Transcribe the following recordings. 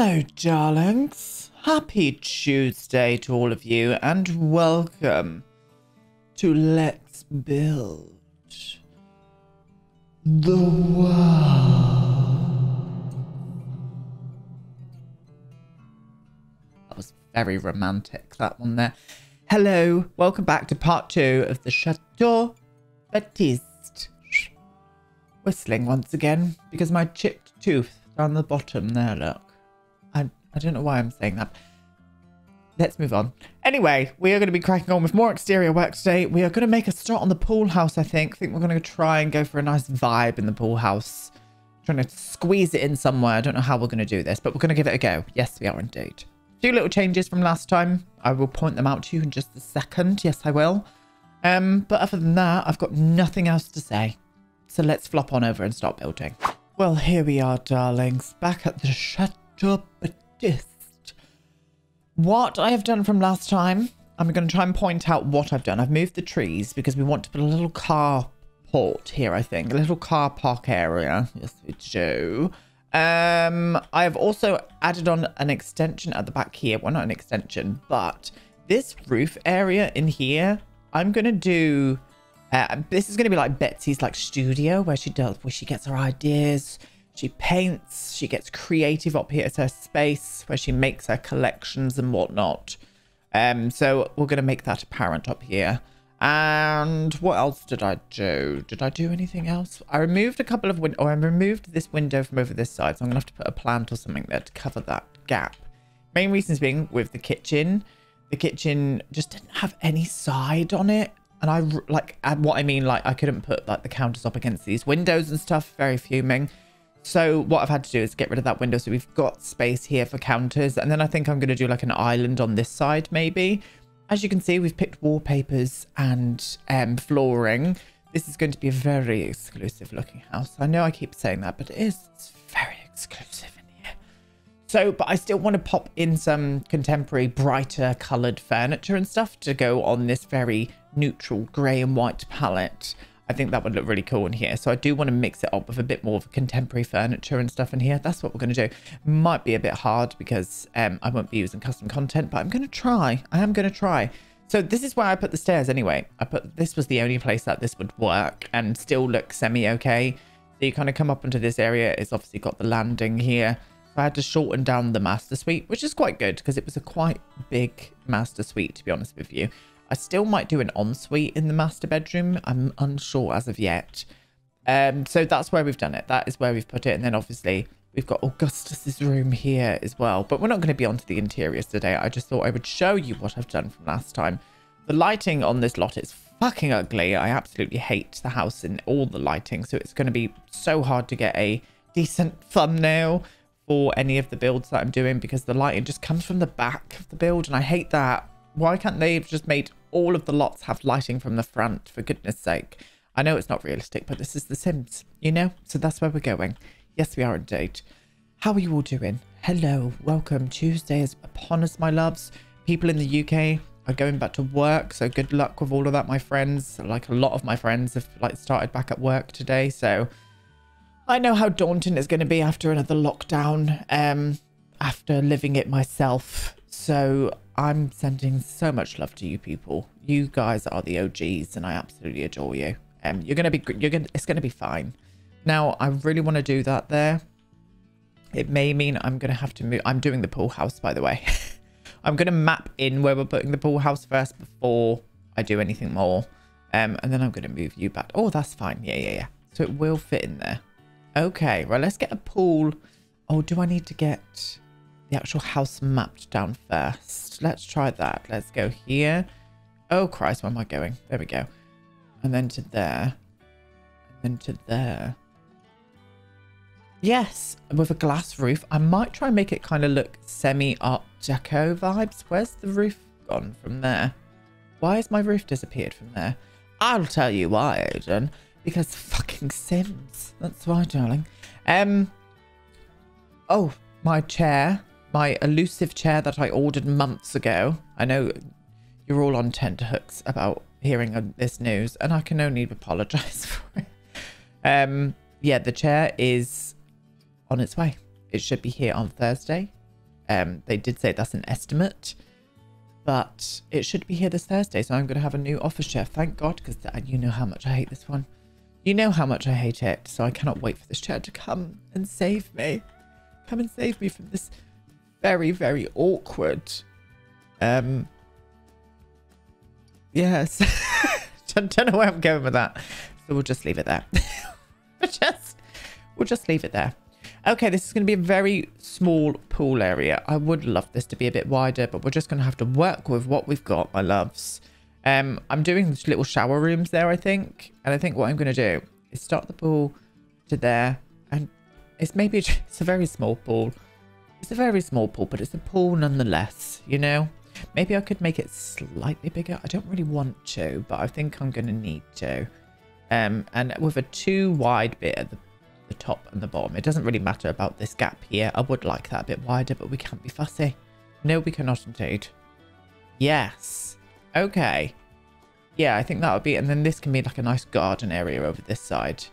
Hello, darlings. Happy Tuesday to all of you, and welcome to Let's Build the World. That was very romantic, that one there. Hello, welcome back to part two of the Chateau Batiste. Whistling once again because my chipped tooth down the bottom there, look. I, don't know why I'm saying that. Let's move on. Anyway, we are going to be cracking on with more exterior work today. We are going to make a start on the pool house, I think. I think we're going to try and go for a nice vibe in the pool house. Trying to squeeze it in somewhere. I don't know how we're going to do this, but we're going to give it a go. Yes, we are indeed. A few little changes from last time. I will point them out to you in just a second. Yes, I will. Um, but other than that, I've got nothing else to say. So let's flop on over and start building. Well, here we are, darlings, back at the Chateau Batiste. What I have done from last time, I'm going to try and point out what I've done. I've moved the trees because we want to put a little car port here, I think. A little car park area. Yes, we do. Um, I have also added on an extension at the back here. Well, not an extension, but this roof area in here, I'm going to do uh, this is going to be like Betsy's like studio where she does, where she gets her ideas. She paints, she gets creative up here. It's her space where she makes her collections and whatnot. Um, so we're going to make that apparent up here. And what else did I do? Did I do anything else? I removed a couple of windows, or I removed this window from over this side. So I'm going to have to put a plant or something there to cover that gap. Main reasons being with the kitchen, the kitchen just didn't have any side on it and I like and what I mean like I couldn't put like the counters up against these windows and stuff very fuming so what I've had to do is get rid of that window. So we've got space here for counters. And then I think I'm going to do like an island on this side maybe. As you can see we've picked wallpapers and um flooring. This is going to be a very exclusive looking house. I know I keep saying that but it is it's very exclusive in here. So but I still want to pop in some contemporary brighter colored furniture and stuff to go on this very neutral grey and white palette. I think that would look really cool in here. So I do want to mix it up with a bit more of a contemporary furniture and stuff in here. That's what we're going to do. Might be a bit hard because um, I won't be using custom content, but I'm going to try. I am going to try. So this is where I put the stairs anyway. I put this was the only place that this would work and still look semi-okay. So you kind of come up into this area. It's obviously got the landing here. So I had to shorten down the master suite, which is quite good because it was a quite big master suite, to be honest with you. I still might do an ensuite in the master bedroom. I'm unsure as of yet. Um, so that's where we've done it. That is where we've put it. And then obviously we've got Augustus's room here as well. But we're not going to be onto the interiors today. I just thought I would show you what I've done from last time. The lighting on this lot is fucking ugly. I absolutely hate the house and all the lighting. So it's going to be so hard to get a decent thumbnail for any of the builds that I'm doing because the lighting just comes from the back of the build and I hate that. Why can't they have just made all of the lots have lighting from the front, for goodness sake. I know it's not realistic, but this is The Sims, you know? So that's where we're going. Yes, we are indeed. How are you all doing? Hello, welcome. Tuesday is upon us, my loves. People in the UK are going back to work, so good luck with all of that, my friends. Like a lot of my friends have like started back at work today, so I know how daunting it's going to be after another lockdown. Um, after living it myself, so I'm sending so much love to you people. You guys are the OGs and I absolutely adore you. Um, you're going to be, you're going to, it's going to be fine. Now, I really want to do that there. It may mean I'm going to have to move. I'm doing the pool house, by the way. I'm going to map in where we're putting the pool house first before I do anything more. Um, and then I'm going to move you back. Oh, that's fine. Yeah, yeah, yeah. So it will fit in there. Okay, well, let's get a pool. Oh, do I need to get the actual house mapped down first. Let's try that. Let's go here. Oh, Christ, where am I going? There we go. And then to there. And then to there. Yes, with a glass roof. I might try and make it kind of look semi-art deco vibes. Where's the roof gone from there? Why has my roof disappeared from there? I'll tell you why, Aiden. Because fucking Sims. That's why, darling. Um. Oh, my chair my elusive chair that I ordered months ago. I know you're all on tenterhooks about hearing this news, and I can only apologize for it. Um, yeah, the chair is on its way. It should be here on Thursday. Um, they did say that's an estimate, but it should be here this Thursday. So I'm going to have a new office chair. Thank God, because you know how much I hate this one. You know how much I hate it. So I cannot wait for this chair to come and save me. Come and save me from this very, very awkward. Um. Yes. don't, don't know where I'm going with that. So we'll just leave it there. we'll just, we'll just leave it there. Okay, this is going to be a very small pool area. I would love this to be a bit wider, but we're just going to have to work with what we've got, my loves. Um, I'm doing little shower rooms there, I think. And I think what I'm going to do is start the pool to there. And it's maybe, it's a very small pool. It's a very small pool, but it's a pool nonetheless, you know? Maybe I could make it slightly bigger. I don't really want to, but I think I'm going to need to. Um, and with a too wide bit at the, the top and the bottom, it doesn't really matter about this gap here. I would like that a bit wider, but we can't be fussy. No, we cannot indeed. Yes. Okay. Yeah, I think that would be... And then this can be like a nice garden area over this side.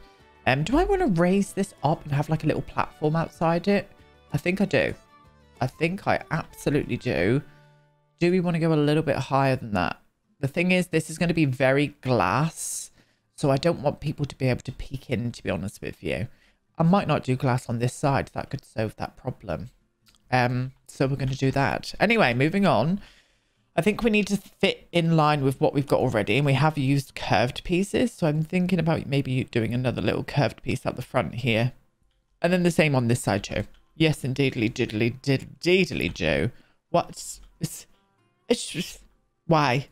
Um, do I want to raise this up and have like a little platform outside it? I think I do. I think I absolutely do. Do we want to go a little bit higher than that? The thing is, this is going to be very glass. So I don't want people to be able to peek in, to be honest with you. I might not do glass on this side. That could solve that problem. Um, so we're going to do that. Anyway, moving on. I think we need to fit in line with what we've got already. And we have used curved pieces. So I'm thinking about maybe doing another little curved piece at the front here. And then the same on this side too. Yes, indeedly, diddly, diddly, Joe. What's... It's, it's just... Why?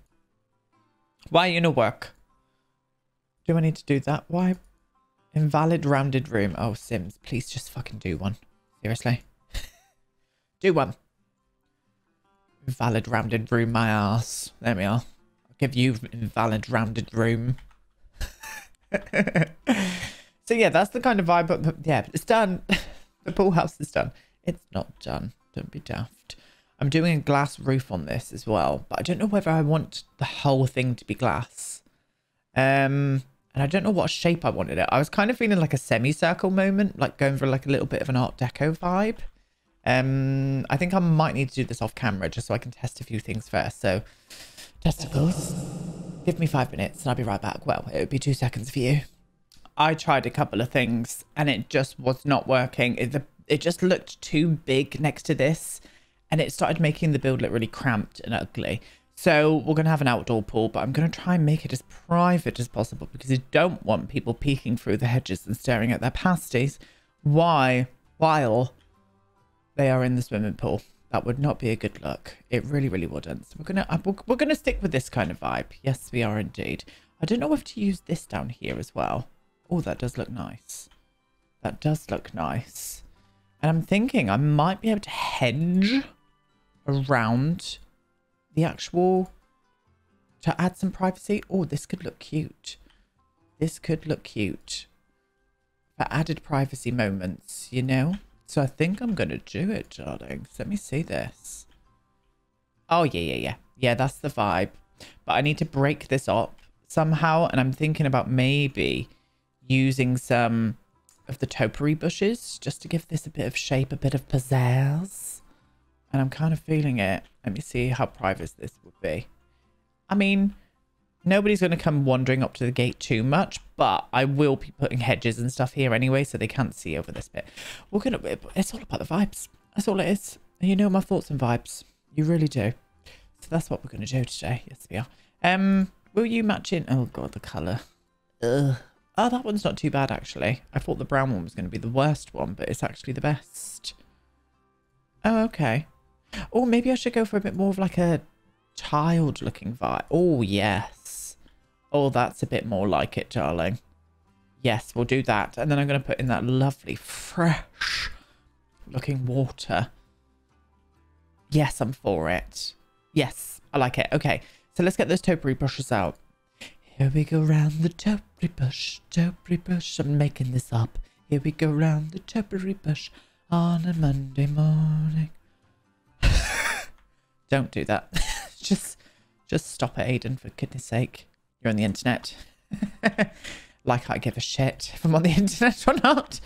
Why you no work? Do I need to do that? Why? Invalid rounded room. Oh, Sims, please just fucking do one. Seriously? do one. Invalid rounded room, my ass. There we are. I'll give you invalid rounded room. so yeah, that's the kind of vibe. But yeah, it's done. the pool house is done. It's not done. Don't be daft. I'm doing a glass roof on this as well, but I don't know whether I want the whole thing to be glass. Um, and I don't know what shape I wanted it. I was kind of feeling like a semicircle moment, like going for like a little bit of an Art Deco vibe. Um, I think I might need to do this off camera just so I can test a few things first. So, testicles, give me five minutes and I'll be right back. Well, it would be two seconds for you. I tried a couple of things and it just was not working. It, the, it just looked too big next to this and it started making the build look really cramped and ugly. So we're going to have an outdoor pool, but I'm going to try and make it as private as possible because I don't want people peeking through the hedges and staring at their pasties. Why? While they are in the swimming pool. That would not be a good look. It really, really wouldn't. So we're gonna uh, we're gonna stick with this kind of vibe. Yes, we are indeed. I don't know if to use this down here as well. Oh, that does look nice. That does look nice. And I'm thinking I might be able to hedge around the actual to add some privacy. Oh, this could look cute. This could look cute for added privacy moments, you know? So I think I'm going to do it, darling. Let me see this. Oh, yeah, yeah, yeah. Yeah, that's the vibe. But I need to break this up somehow. And I'm thinking about maybe using some of the topiary bushes just to give this a bit of shape, a bit of pizzazz. And I'm kind of feeling it. Let me see how private this would be. I mean, nobody's going to come wandering up to the gate too much, but I will be putting hedges and stuff here anyway, so they can't see over this bit. We're going to, it's all about the vibes. That's all it is. You know my thoughts and vibes. You really do. So that's what we're going to do today. Yes, we are. Um, will you match in? Oh, God, the colour. Ugh. Oh, that one's not too bad, actually. I thought the brown one was going to be the worst one, but it's actually the best. Oh, okay. Or maybe I should go for a bit more of like a child looking vibe. Oh, yes. Oh, that's a bit more like it, darling. Yes, we'll do that. And then I'm going to put in that lovely, fresh looking water. Yes, I'm for it. Yes, I like it. Okay, so let's get those topiary brushes out. Here we go round the topiary bush, topiary bush. I'm making this up. Here we go round the topiary bush on a Monday morning. Don't do that. just, just stop it, Aiden, for goodness sake. You're on the internet. like I give a shit if I'm on the internet or not.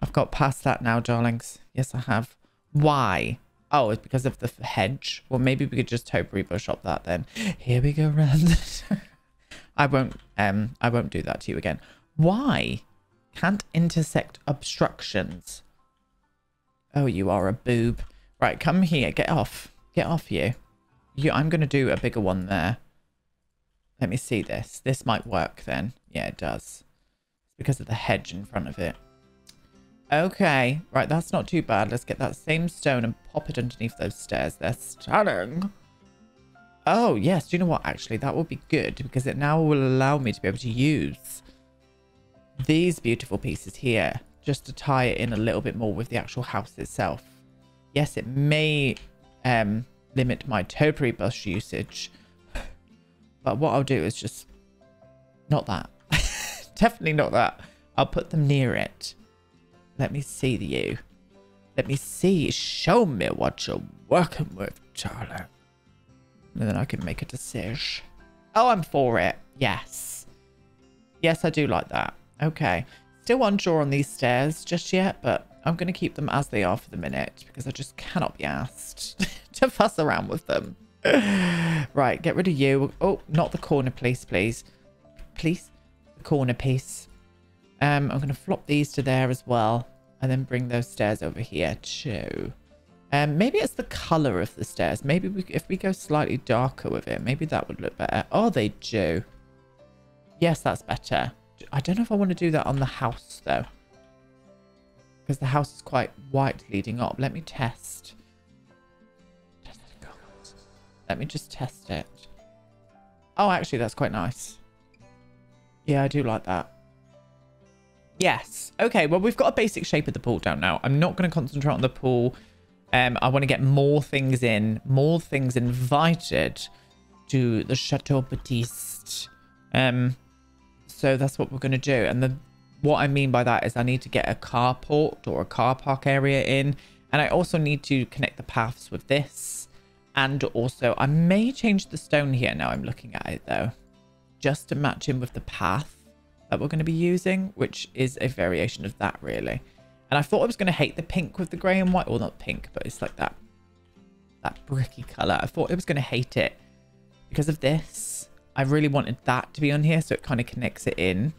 I've got past that now, darlings. Yes, I have. Why? Oh, it's because of the hedge. Well, maybe we could just topiary bush up that then. Here we go round. I won't um I won't do that to you again. Why? Can't intersect obstructions. Oh, you are a boob. Right, come here. Get off. Get off you. You I'm gonna do a bigger one there. Let me see this. This might work then. Yeah, it does. It's because of the hedge in front of it. Okay. Right, that's not too bad. Let's get that same stone and pop it underneath those stairs. They're stunning. Oh, yes. Do you know what? Actually, that will be good because it now will allow me to be able to use these beautiful pieces here just to tie it in a little bit more with the actual house itself. Yes, it may um, limit my topiary bush usage, but what I'll do is just not that. Definitely not that. I'll put them near it. Let me see the you. Let me see. Show me what you're working with, darling. And then I can make a decision. Oh, I'm for it. Yes. Yes, I do like that. Okay. Still unsure on these stairs just yet, but I'm going to keep them as they are for the minute because I just cannot be asked to fuss around with them. right, get rid of you. Oh, not the corner piece, please. Please? The corner piece. Um, I'm going to flop these to there as well. And then bring those stairs over here too. Um, maybe it's the color of the stairs. Maybe we, if we go slightly darker with it, maybe that would look better. Oh, they do. Yes, that's better. I don't know if I want to do that on the house though. Because the house is quite white leading up. Let me test. Let me just test it. Oh, actually, that's quite nice. Yeah, I do like that. Yes. Okay, well, we've got a basic shape of the pool down now. I'm not going to concentrate on the pool. Um, I want to get more things in, more things invited to the Chateau Batiste. Um, so that's what we're going to do. And the what I mean by that is I need to get a carport or a car park area in. And I also need to connect the paths with this. And also, I may change the stone here now I'm looking at it, though. Just to match in with the path that we're going to be using, which is a variation of that, really. And I thought I was going to hate the pink with the grey and white. Well, not pink, but it's like that, that bricky colour. I thought I was going to hate it because of this. I really wanted that to be on here, so it kind of connects it in.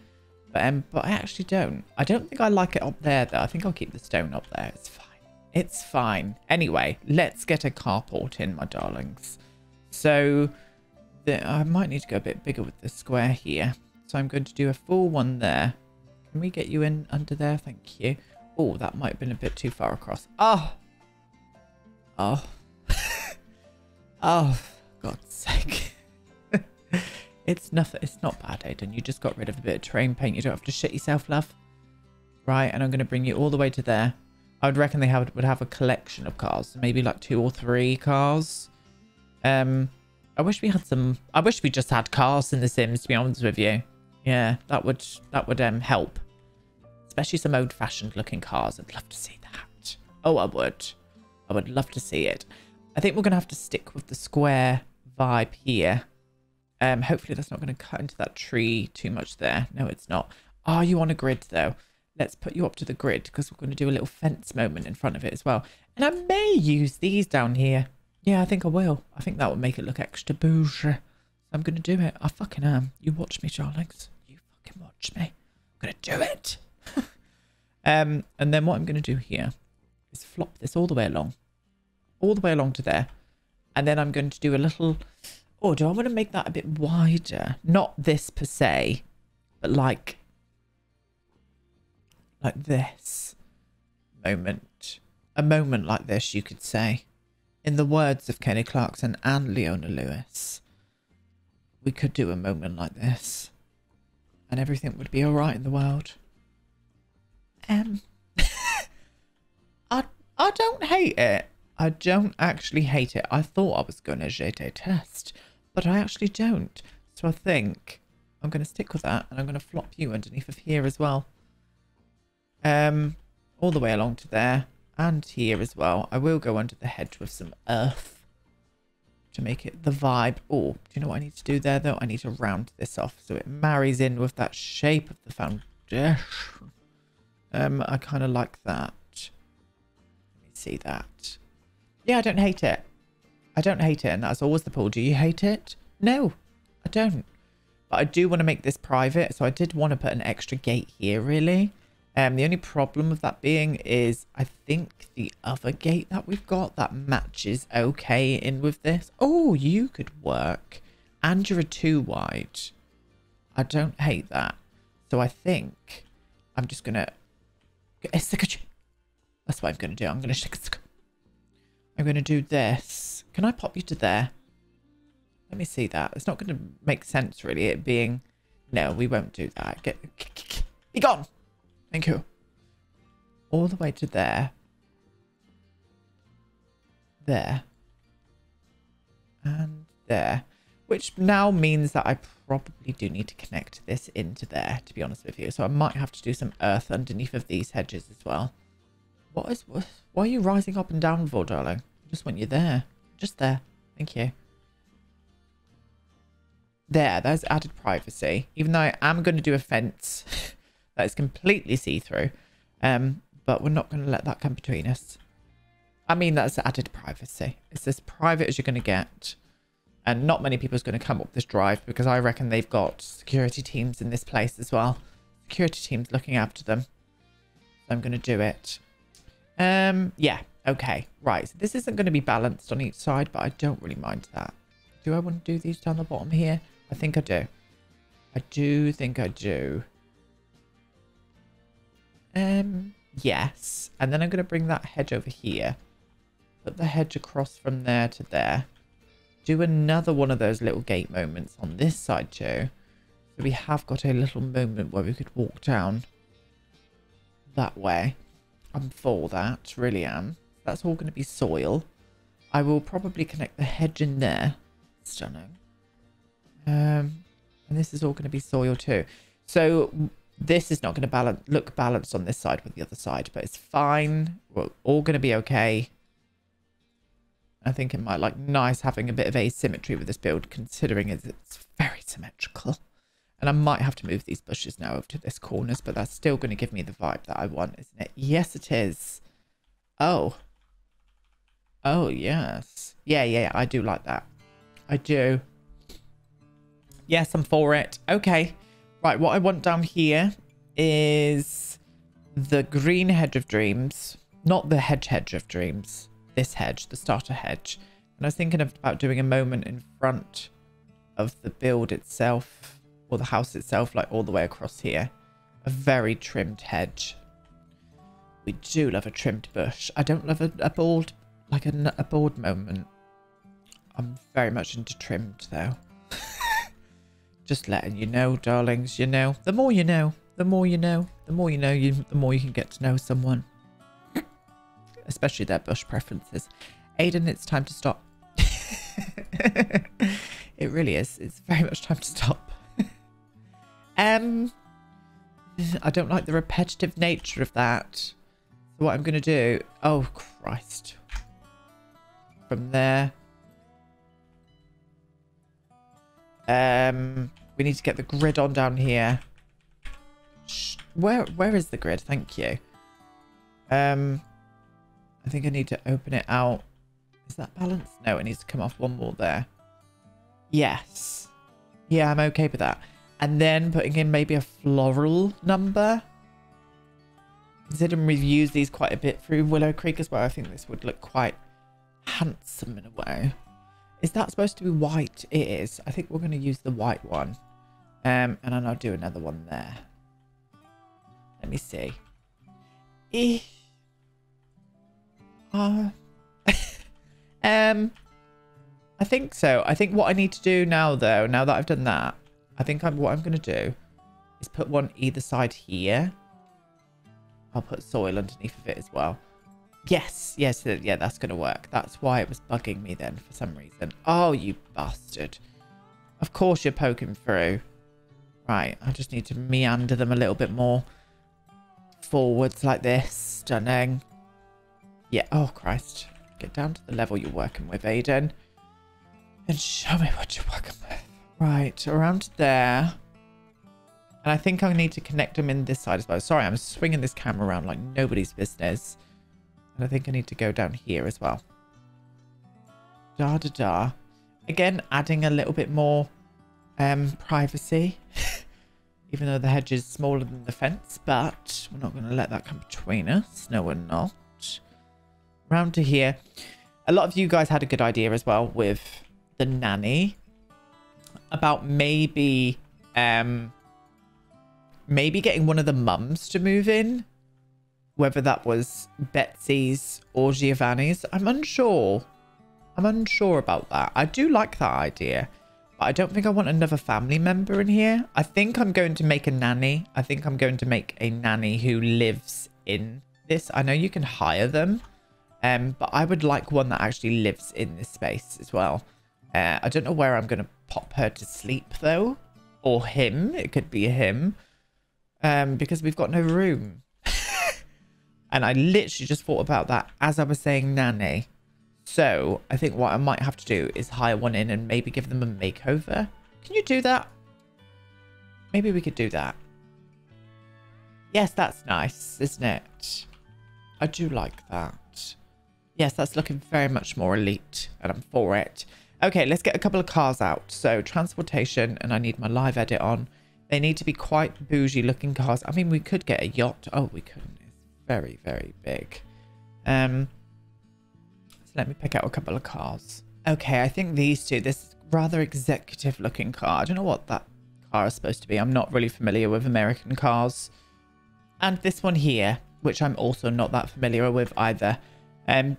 But, um, but I actually don't. I don't think I like it up there, though. I think I'll keep the stone up there. It's fine. It's fine. Anyway, let's get a carport in, my darlings. So, the, I might need to go a bit bigger with the square here. So I'm going to do a full one there. Can we get you in under there? Thank you. Oh, that might have been a bit too far across. Oh. Oh. oh, God's sake. it's nothing. It's not bad, Aiden. You just got rid of a bit of terrain paint. You don't have to shit yourself, love. Right, and I'm going to bring you all the way to there. I would reckon they have, would have a collection of cars. Maybe like two or three cars. Um, I wish we had some... I wish we just had cars in The Sims, to be honest with you. Yeah, that would that would um help. Especially some old-fashioned looking cars. I'd love to see that. Oh, I would. I would love to see it. I think we're going to have to stick with the square vibe here. Um, hopefully that's not going to cut into that tree too much there. No, it's not. Are you on a grid, though? Let's put you up to the grid because we're going to do a little fence moment in front of it as well. And I may use these down here. Yeah, I think I will. I think that would make it look extra bourgeois. I'm going to do it. I fucking am. You watch me, Charlings. You fucking watch me. I'm going to do it. um, and then what I'm going to do here is flop this all the way along. All the way along to there. And then I'm going to do a little... Oh, do I want to make that a bit wider? Not this per se, but like... Like this moment. A moment like this, you could say. In the words of Kelly Clarkson and Leona Lewis, we could do a moment like this and everything would be alright in the world. Um, I, I don't hate it. I don't actually hate it. I thought I was going to je test, but I actually don't. So I think I'm going to stick with that and I'm going to flop you underneath of here as well. Um, all the way along to there and here as well. I will go under the hedge with some earth to make it the vibe. Oh, do you know what I need to do there though? I need to round this off so it marries in with that shape of the foundation. Um, I kind of like that. Let me see that. Yeah, I don't hate it. I don't hate it, and that's always the pool. Do you hate it? No, I don't. But I do want to make this private, so I did want to put an extra gate here, really. Um, the only problem of that being is I think the other gate that we've got that matches okay in with this. Oh, you could work. And you're a two wide. I don't hate that. So I think I'm just going to... That's what I'm going to do. I'm going to... I'm going to do this. Can I pop you to there? Let me see that. It's not going to make sense, really, it being... No, we won't do that. Get... Be gone! Thank you. All the way to there. There. And there. Which now means that I probably do need to connect this into there, to be honest with you. So I might have to do some earth underneath of these hedges as well. What is... What, why are you rising up and down for, darling? I Just want you're there. Just there. Thank you. There, there's added privacy. Even though I am going to do a fence that is completely see-through. Um, but we're not going to let that come between us. I mean, that's added privacy. It's as private as you're going to get. And not many people are going to come up this drive because I reckon they've got security teams in this place as well. Security teams looking after them. So I'm going to do it. Um, yeah, okay. Right, so this isn't going to be balanced on each side, but I don't really mind that. Do I want to do these down the bottom here? I think I do. I do think I do. Um, yes. And then I'm going to bring that hedge over here. Put the hedge across from there to there. Do another one of those little gate moments on this side too. So we have got a little moment where we could walk down that way. I'm for that, really am. That's all going to be soil. I will probably connect the hedge in there. Stunning. Um, and this is all going to be soil too. So this is not going to balance, look balanced on this side with the other side, but it's fine. We're all going to be okay. I think it might like nice having a bit of asymmetry with this build, considering it's very symmetrical. And I might have to move these bushes now over to this corners, but that's still going to give me the vibe that I want, isn't it? Yes, it is. Oh. Oh, yes. Yeah, yeah, I do like that. I do. Yes, I'm for it. Okay. Right, what I want down here is the green hedge of dreams. Not the hedge hedge of dreams. This hedge, the starter hedge. And I was thinking of, about doing a moment in front of the build itself, or the house itself, like all the way across here. A very trimmed hedge. We do love a trimmed bush. I don't love a, a bald, like a, a bald moment. I'm very much into trimmed though. Just letting you know, darlings, you know. The more you know, the more you know. The more you know, you, the more you can get to know someone. Especially their bush preferences. Aiden, it's time to stop. it really is. It's very much time to stop. um, I don't like the repetitive nature of that. So what I'm going to do... Oh, Christ. From there Um, we need to get the grid on down here. Where where is the grid? Thank you. Um, I think I need to open it out. Is that balanced? No, it needs to come off one more there. Yes. Yeah, I'm okay with that. And then putting in maybe a floral number. Considering we've used these quite a bit through Willow Creek as well, I think this would look quite handsome in a way. Is that supposed to be white? It is. I think we're going to use the white one. Um, and then I'll do another one there. Let me see. Eh. Uh, um, I think so. I think what I need to do now, though, now that I've done that, I think I'm, what I'm going to do is put one either side here. I'll put soil underneath of it as well. Yes, yes, yeah, that's going to work. That's why it was bugging me then for some reason. Oh, you bastard. Of course you're poking through. Right, I just need to meander them a little bit more forwards like this. Stunning. Yeah, oh Christ. Get down to the level you're working with, Aiden. And show me what you're working with. Right, around there. And I think I need to connect them in this side as well. Sorry, I'm swinging this camera around like nobody's business. And I think I need to go down here as well. Da da da. Again, adding a little bit more um, privacy. Even though the hedge is smaller than the fence, but we're not going to let that come between us. No, we're not. Round to here. A lot of you guys had a good idea as well with the nanny about maybe um maybe getting one of the mums to move in whether that was Betsy's or Giovanni's. I'm unsure. I'm unsure about that. I do like that idea but I don't think I want another family member in here. I think I'm going to make a nanny. I think I'm going to make a nanny who lives in this. I know you can hire them um but I would like one that actually lives in this space as well uh, I don't know where I'm going to pop her to sleep, though. Or him. It could be him. Um, because we've got no room. and I literally just thought about that as I was saying nanny. So I think what I might have to do is hire one in and maybe give them a makeover. Can you do that? Maybe we could do that. Yes, that's nice, isn't it? I do like that. Yes, that's looking very much more elite and I'm for it. Okay, let's get a couple of cars out. So transportation, and I need my live edit on. They need to be quite bougie looking cars. I mean, we could get a yacht. Oh, we couldn't. It's very, very big. Um, so let me pick out a couple of cars. Okay, I think these two, this rather executive looking car. I don't know what that car is supposed to be. I'm not really familiar with American cars. And this one here, which I'm also not that familiar with either. Um,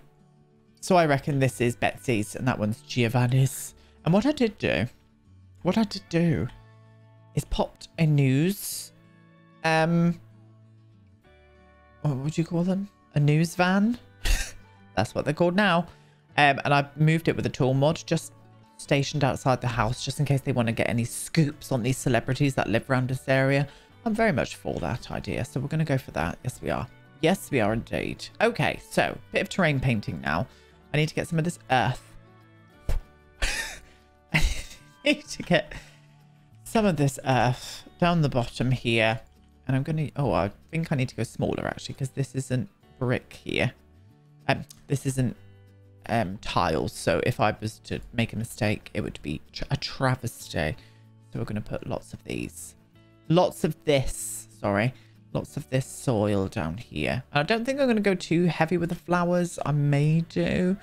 so I reckon this is Betsy's and that one's Giovanni's. And what I did do, what I did do is popped a news, um, what would you call them? A news van? That's what they're called now. Um, and I moved it with a tool mod, just stationed outside the house, just in case they want to get any scoops on these celebrities that live around this area. I'm very much for that idea, so we're going to go for that. Yes, we are. Yes, we are indeed. Okay, so bit of terrain painting now. I need to get some of this earth. I need to get some of this earth down the bottom here. And I'm going to... Oh, I think I need to go smaller, actually, because this isn't brick here. Um, this isn't um, tiles. So if I was to make a mistake, it would be tra a travesty. So we're going to put lots of these. Lots of this. Sorry. Lots of this soil down here. I don't think I'm going to go too heavy with the flowers. I may do.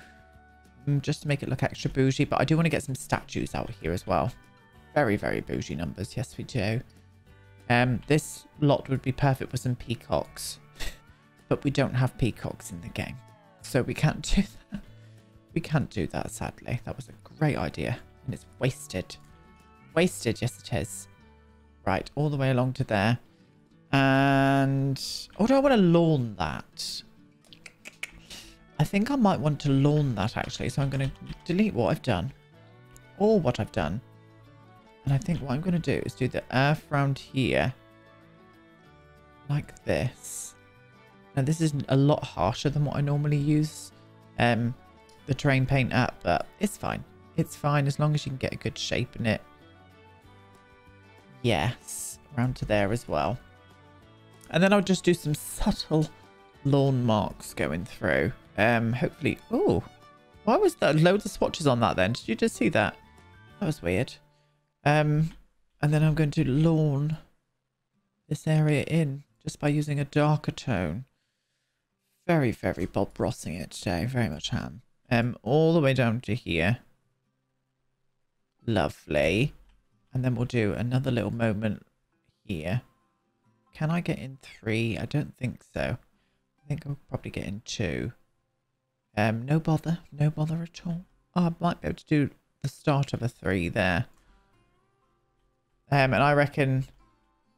Mm, just to make it look extra bougie. But I do want to get some statues out here as well. Very, very bougie numbers. Yes, we do. Um, This lot would be perfect for some peacocks. but we don't have peacocks in the game. So we can't do that. We can't do that, sadly. That was a great idea. And it's wasted. Wasted, yes it is. Right, all the way along to there. And... Oh, do I want to lawn that? I think I might want to lawn that, actually. So I'm going to delete what I've done. Or what I've done. And I think what I'm going to do is do the earth round here. Like this. Now, this is a lot harsher than what I normally use um, the terrain paint at, but it's fine. It's fine as long as you can get a good shape in it. Yes, around to there as well. And then I'll just do some subtle lawn marks going through. Um, hopefully... Oh, why was there loads of swatches on that then? Did you just see that? That was weird. Um, and then I'm going to lawn this area in just by using a darker tone. Very, very Bob Rossing it today. Very much ham. Um, all the way down to here. Lovely. And then we'll do another little moment here. Can I get in three? I don't think so. I think I'll probably get in two. Um, no bother. No bother at all. Oh, I might be able to do the start of a three there. Um, and I reckon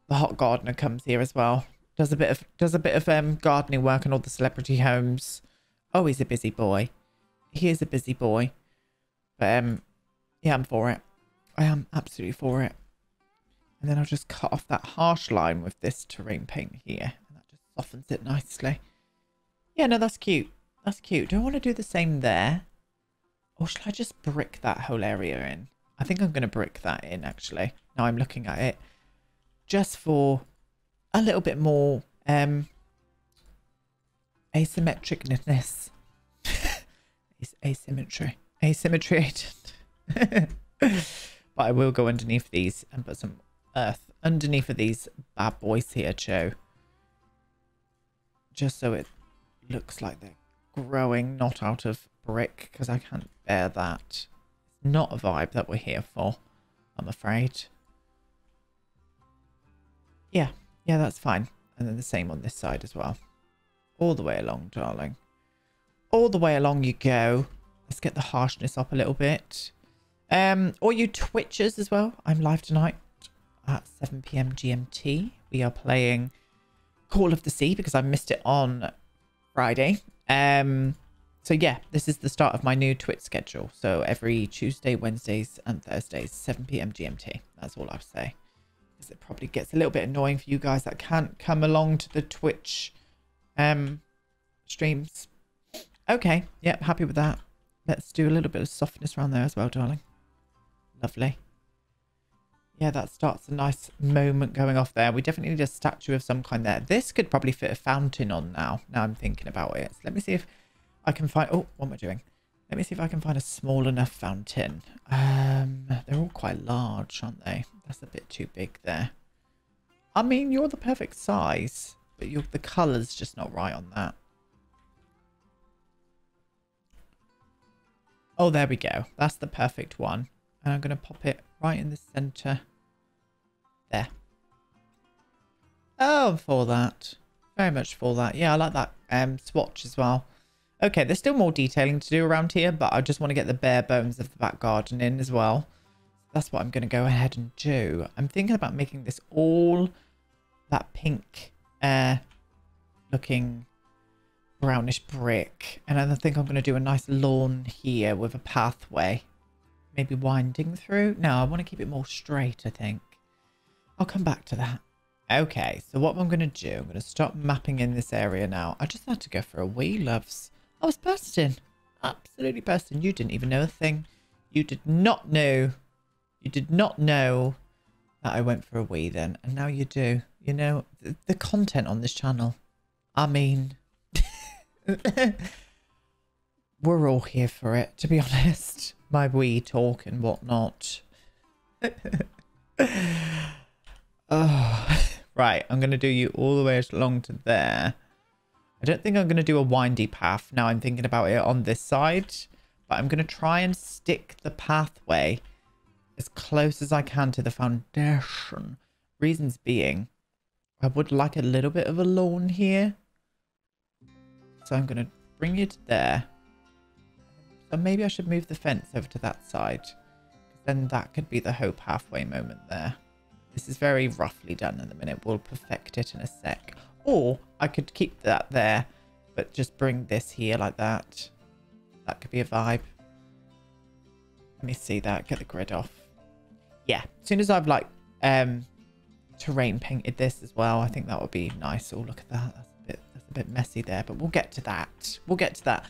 the hot gardener comes here as well. Does a bit of does a bit of um gardening work in all the celebrity homes. Oh, he's a busy boy. He is a busy boy. But um, yeah, I'm for it. I am absolutely for it. And then I'll just cut off that harsh line with this terrain paint here. And that just softens it nicely. Yeah, no, that's cute. That's cute. Do I want to do the same there? Or should I just brick that whole area in? I think I'm going to brick that in, actually. Now I'm looking at it. Just for a little bit more um, asymmetricness. asymmetry. asymmetry but I will go underneath these and put some earth underneath of these bad boys here, Joe. Just so it looks like they're growing, not out of brick, because I can't bear that. It's not a vibe that we're here for, I'm afraid. Yeah, yeah, that's fine. And then the same on this side as well. All the way along, darling. All the way along you go. Let's get the harshness up a little bit. Um, or you Twitchers as well. I'm live tonight at 7pm GMT. We are playing Call of the Sea because I missed it on Friday. Um, so yeah, this is the start of my new Twitch schedule. So every Tuesday, Wednesdays and Thursdays, 7pm GMT. That's all I'll say. Because it probably gets a little bit annoying for you guys that can't come along to the Twitch um, streams. Okay, yep, happy with that. Let's do a little bit of softness around there as well, darling. Lovely. Yeah, that starts a nice moment going off there. We definitely need a statue of some kind there. This could probably fit a fountain on now. Now I'm thinking about it. So let me see if I can find... Oh, what am I doing? Let me see if I can find a small enough fountain. Um, they're all quite large, aren't they? That's a bit too big there. I mean, you're the perfect size, but you're, the colour's just not right on that. Oh, there we go. That's the perfect one. And I'm going to pop it right in the centre. There. Oh, for that. Very much for that. Yeah, I like that um, swatch as well. Okay, there's still more detailing to do around here, but I just want to get the bare bones of the back garden in as well. That's what I'm going to go ahead and do. I'm thinking about making this all that pink uh, looking brownish brick. And I think I'm going to do a nice lawn here with a pathway maybe winding through. No, I want to keep it more straight, I think. I'll come back to that. Okay, so what I'm going to do, I'm going to stop mapping in this area now. I just had to go for a wee, loves. I was bursting. Absolutely bursting. You didn't even know a thing. You did not know. You did not know that I went for a wee then. And now you do. You know, the, the content on this channel. I mean... we're all here for it, to be honest my wee talk and whatnot. oh, right, I'm going to do you all the way along to there. I don't think I'm going to do a windy path now I'm thinking about it on this side. But I'm going to try and stick the pathway as close as I can to the foundation. Reasons being, I would like a little bit of a lawn here. So I'm going to bring it there. So maybe I should move the fence over to that side. Then that could be the hope halfway moment there. This is very roughly done in the minute. We'll perfect it in a sec. Or I could keep that there, but just bring this here like that. That could be a vibe. Let me see that. Get the grid off. Yeah, as soon as I've like um terrain painted this as well, I think that would be nice. Oh, look at that. That's a bit that's a bit messy there, but we'll get to that. We'll get to that.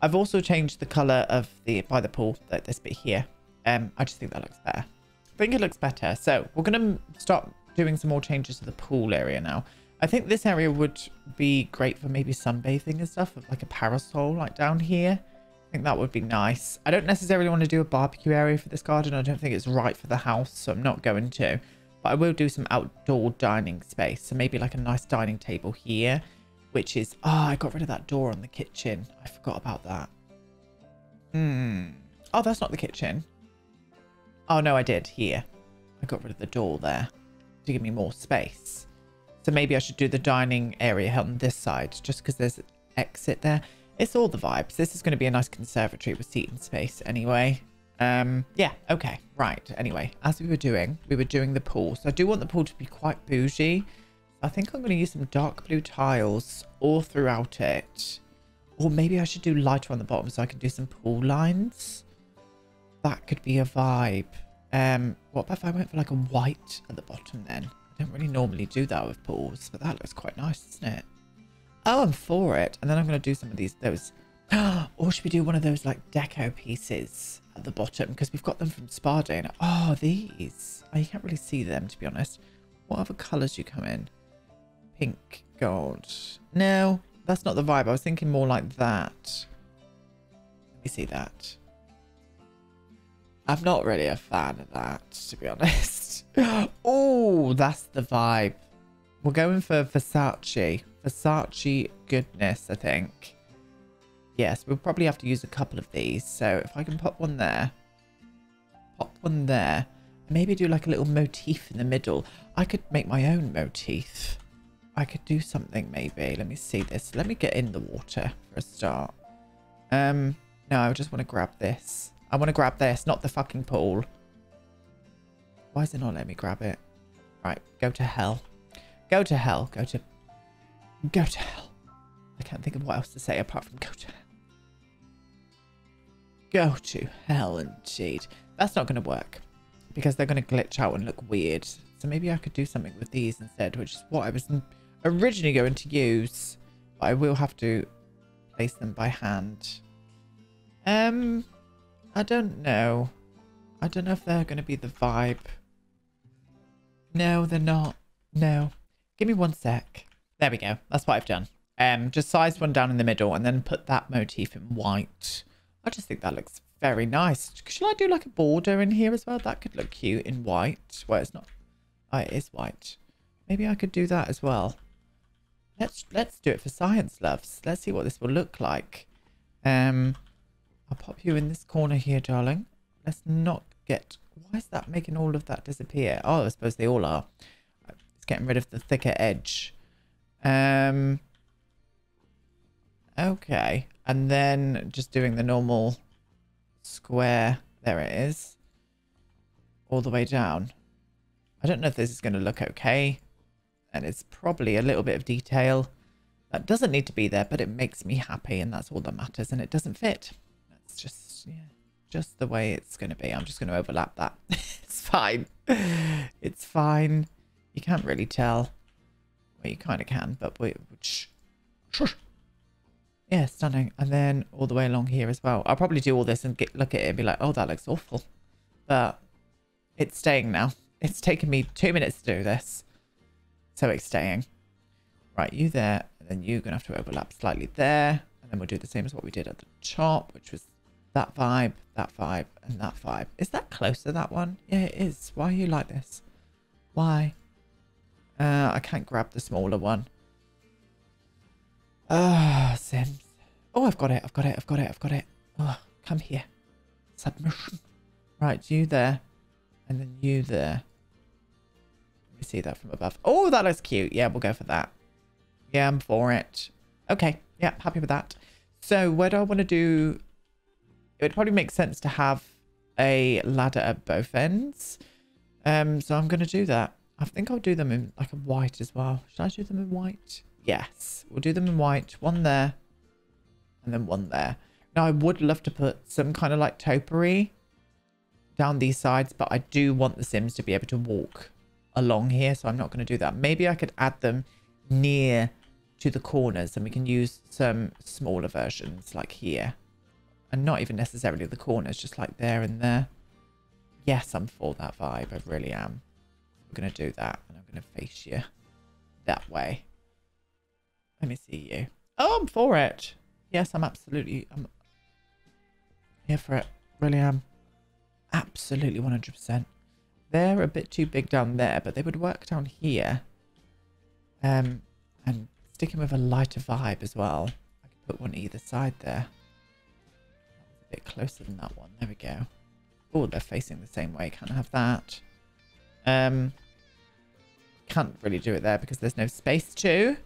I've also changed the colour of the by the pool, like this bit here. Um, I just think that looks better. I think it looks better. So we're going to start doing some more changes to the pool area now. I think this area would be great for maybe sunbathing and stuff, like a parasol like down here. I think that would be nice. I don't necessarily want to do a barbecue area for this garden. I don't think it's right for the house, so I'm not going to. But I will do some outdoor dining space. So maybe like a nice dining table here which is... Oh, I got rid of that door on the kitchen. I forgot about that. Hmm. Oh, that's not the kitchen. Oh, no, I did. Here. I got rid of the door there to give me more space. So maybe I should do the dining area on this side just because there's an exit there. It's all the vibes. This is going to be a nice conservatory with seating space anyway. Um, yeah, okay, right. Anyway, as we were doing, we were doing the pool. So I do want the pool to be quite bougie. I think I'm going to use some dark blue tiles all throughout it. Or maybe I should do lighter on the bottom so I can do some pool lines. That could be a vibe. Um, what if I went for like a white at the bottom then? I don't really normally do that with pools, but that looks quite nice, doesn't it? Oh, I'm for it. And then I'm going to do some of these, those... or should we do one of those like deco pieces at the bottom? Because we've got them from Spa. Oh, these. Oh, you can't really see them, to be honest. What other colours do you come in? Pink gold. No, that's not the vibe. I was thinking more like that. Let me see that. I'm not really a fan of that, to be honest. oh, that's the vibe. We're going for Versace. Versace goodness, I think. Yes, we'll probably have to use a couple of these. So if I can pop one there, pop one there, maybe do like a little motif in the middle. I could make my own motif. I could do something maybe. Let me see this. Let me get in the water for a start. Um, no, I just want to grab this. I want to grab this, not the fucking pool. Why is it not letting me grab it? Right, go to hell. Go to hell. Go to... Go to hell. I can't think of what else to say apart from go to hell. Go to hell indeed. That's not going to work because they're going to glitch out and look weird. So maybe I could do something with these instead, which is what I was originally going to use. But I will have to place them by hand. Um, I don't know. I don't know if they're going to be the vibe. No, they're not. No. Give me one sec. There we go. That's what I've done. Um, just sized one down in the middle and then put that motif in white. I just think that looks very nice. Should I do like a border in here as well? That could look cute in white. Well, it's not. Oh, it is white. Maybe I could do that as well. Let's let's do it for science, loves. Let's see what this will look like. Um, I'll pop you in this corner here, darling. Let's not get... Why is that making all of that disappear? Oh, I suppose they all are. It's getting rid of the thicker edge. Um, okay. And then just doing the normal square. There it is. All the way down. I don't know if this is going to look okay. And it's probably a little bit of detail. That doesn't need to be there, but it makes me happy. And that's all that matters. And it doesn't fit. That's just, yeah, just the way it's going to be. I'm just going to overlap that. it's fine. It's fine. You can't really tell. Well, you kind of can, but we... Shush. Yeah, stunning. And then all the way along here as well. I'll probably do all this and get, look at it and be like, oh, that looks awful. But it's staying now. It's taken me two minutes to do this. So it's staying. Right, you there. And then you're going to have to overlap slightly there. And then we'll do the same as what we did at the top, which was that vibe, that vibe, and that vibe. Is that closer, that one? Yeah, it is. Why are you like this? Why? Uh, I can't grab the smaller one. Ah, Sims. Oh, I've got it. I've got it. I've got it. I've got it. Oh, come here. Submission. Right, you there. And then you there. See that from above. Oh, that looks cute. Yeah, we'll go for that. Yeah, I'm for it. Okay. Yeah, happy with that. So where do I want to do... It would probably make sense to have a ladder at both ends. Um, so I'm going to do that. I think I'll do them in like a white as well. Should I do them in white? Yes, we'll do them in white. One there and then one there. Now, I would love to put some kind of like topiary down these sides, but I do want the Sims to be able to walk along here, so I'm not going to do that. Maybe I could add them near to the corners and we can use some smaller versions like here. And not even necessarily the corners, just like there and there. Yes, I'm for that vibe. I really am. I'm going to do that and I'm going to face you that way. Let me see you. Oh, I'm for it. Yes, I'm absolutely... I'm here for it. Really am. Absolutely 100%. They're a bit too big down there, but they would work down here. Um, and sticking with a lighter vibe as well. I could put one either side there. a bit closer than that one. There we go. Oh, they're facing the same way. Can't have that. Um, can't really do it there because there's no space to.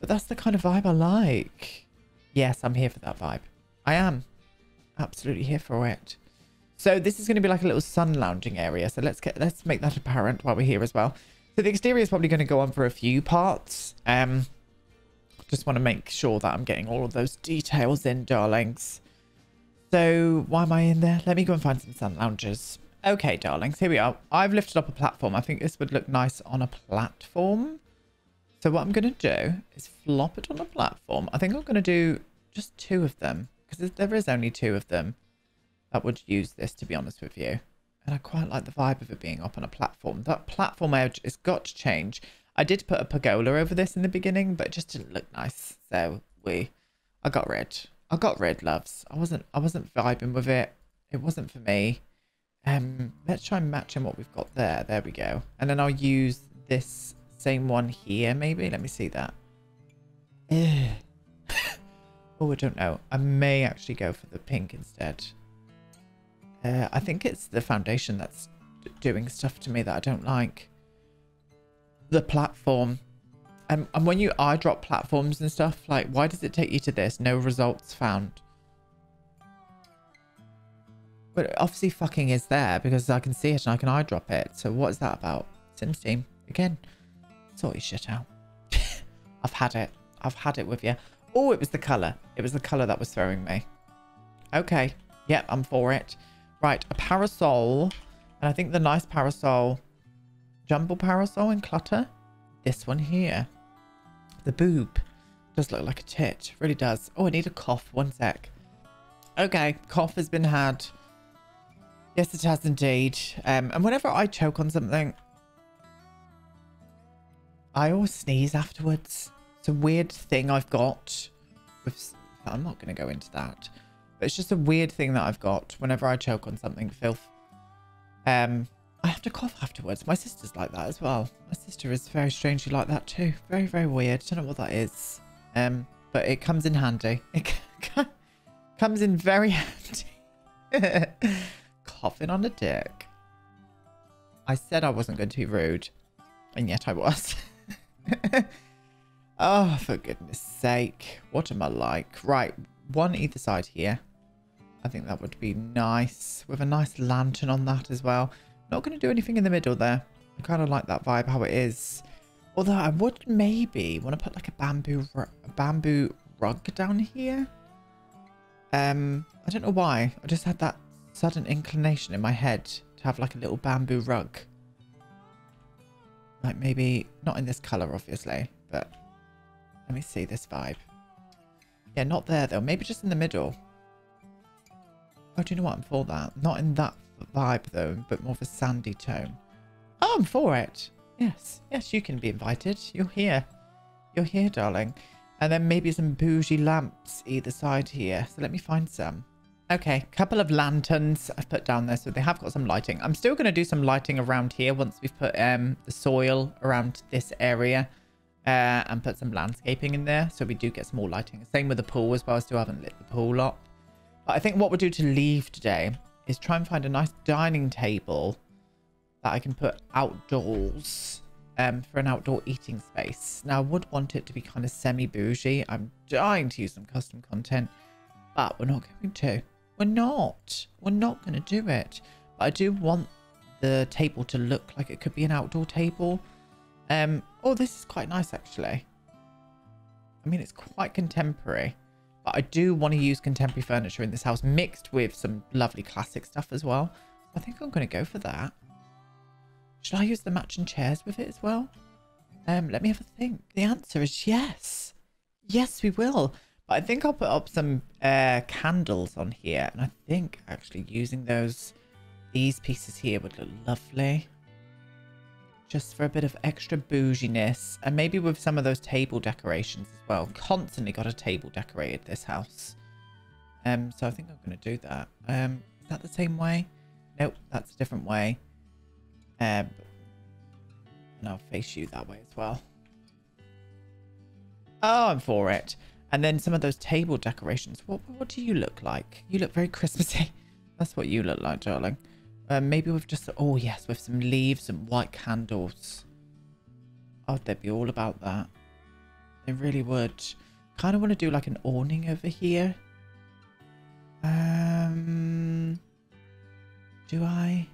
But that's the kind of vibe I like. Yes, I'm here for that vibe. I am. Absolutely here for it. So this is going to be like a little sun lounging area. So let's get let's make that apparent while we're here as well. So the exterior is probably going to go on for a few parts. Um, just want to make sure that I'm getting all of those details in, darlings. So why am I in there? Let me go and find some sun loungers. Okay, darlings, here we are. I've lifted up a platform. I think this would look nice on a platform. So what I'm going to do is flop it on a platform. I think I'm going to do just two of them because there is only two of them that would use this, to be honest with you. And I quite like the vibe of it being up on a platform. That platform edge has got to change. I did put a pergola over this in the beginning, but it just didn't look nice. So we, I got rid. I got rid, loves. I wasn't, I wasn't vibing with it. It wasn't for me. Um, let's try and match in what we've got there. There we go. And then I'll use this same one here, maybe. Let me see that. oh, I don't know. I may actually go for the pink instead. Uh, I think it's the foundation that's doing stuff to me that I don't like. The platform. Um, and when you eyedrop platforms and stuff, like, why does it take you to this? No results found. But obviously fucking is there because I can see it and I can eyedrop it. So what is that about? Sims team. Again, sort your shit out. I've had it. I've had it with you. Oh, it was the colour. It was the colour that was throwing me. Okay. Yep, I'm for it. Right, a parasol. And I think the nice parasol, jumble parasol in clutter. This one here. The boob. Does look like a tit. Really does. Oh, I need a cough. One sec. Okay, cough has been had. Yes, it has indeed. Um, and whenever I choke on something, I always sneeze afterwards. It's a weird thing I've got. With, I'm not going to go into that. But it's just a weird thing that I've got whenever I choke on something filth. Um, I have to cough afterwards. My sister's like that as well. My sister is very strangely like that too. Very, very weird. Don't know what that is. Um, but it comes in handy. It comes in very handy. Coughing on a dick. I said I wasn't going to be rude. And yet I was. oh, for goodness sake. What am I like? Right, one either side here. I think that would be nice. With a nice lantern on that as well. Not going to do anything in the middle there. I kind of like that vibe, how it is. Although I would maybe want to put like a bamboo a bamboo rug down here. Um, I don't know why. I just had that sudden inclination in my head to have like a little bamboo rug. Like maybe, not in this colour obviously, but let me see this vibe. Yeah, not there though. Maybe just in the middle. Oh, do you know what? I'm for that. Not in that vibe though, but more of a sandy tone. Oh, I'm for it. Yes. Yes, you can be invited. You're here. You're here, darling. And then maybe some bougie lamps either side here. So let me find some. Okay, couple of lanterns I've put down there, so they have got some lighting. I'm still going to do some lighting around here once we've put um, the soil around this area uh, and put some landscaping in there, so we do get some more lighting. Same with the pool as well. I still haven't lit the pool up. But I think what we'll do to leave today is try and find a nice dining table that I can put outdoors um, for an outdoor eating space. Now, I would want it to be kind of semi-bougie. I'm dying to use some custom content, but we're not going to. We're not. We're not going to do it. But I do want the table to look like it could be an outdoor table. Um, oh, this is quite nice, actually. I mean, it's quite contemporary. But I do want to use contemporary furniture in this house mixed with some lovely classic stuff as well. I think I'm going to go for that. Should I use the matching chairs with it as well? Um, let me have a think. The answer is yes. Yes, we will. But I think I'll put up some uh, candles on here. And I think actually using those, these pieces here would look lovely. Just for a bit of extra bouginess. And maybe with some of those table decorations as well. Constantly got a table decorated this house. Um, so I think I'm going to do that. Um, is that the same way? Nope, that's a different way. Um, and I'll face you that way as well. Oh, I'm for it. And then some of those table decorations. What, what do you look like? You look very Christmassy. That's what you look like, darling. Uh, maybe with just, oh yes, with some leaves and white candles. Oh, they'd be all about that. They really would. Kind of want to do like an awning over here. Um, do I?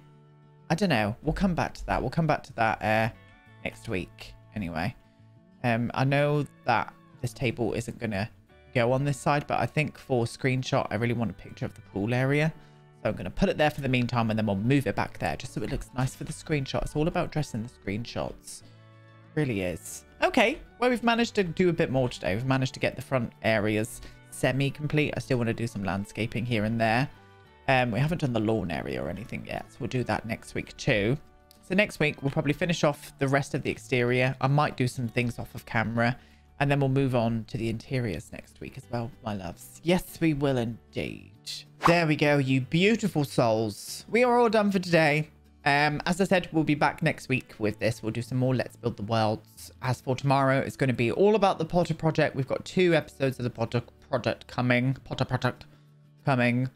I don't know. We'll come back to that. We'll come back to that uh, next week anyway. Um, I know that this table isn't going to go on this side, but I think for screenshot, I really want a picture of the pool area. So I'm going to put it there for the meantime, and then we'll move it back there just so it looks nice for the screenshot. It's all about dressing the screenshots. It really is. Okay, well, we've managed to do a bit more today. We've managed to get the front areas semi-complete. I still want to do some landscaping here and there. Um, we haven't done the lawn area or anything yet, so we'll do that next week too. So next week, we'll probably finish off the rest of the exterior. I might do some things off of camera And then we'll move on to the interiors next week as well, my loves. Yes, we will indeed. There we go, you beautiful souls. We are all done for today. Um, as I said, we'll be back next week with this. We'll do some more Let's Build the Worlds. As for tomorrow, it's going to be all about the Potter Project. We've got two episodes of the Potter Project coming. Potter Project coming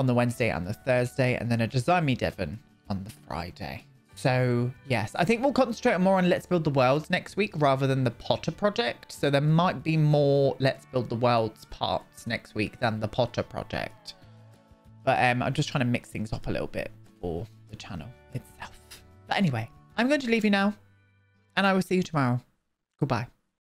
on the Wednesday and the Thursday. And then a Design Me Devon on the Friday. So yes, I think we'll concentrate more on Let's Build the Worlds next week rather than the Potter Project. So there might be more Let's Build the Worlds parts next week than the Potter Project. But um, I'm just trying to mix things up a little bit for the channel itself. But anyway, I'm going to leave you now and I will see you tomorrow. Goodbye.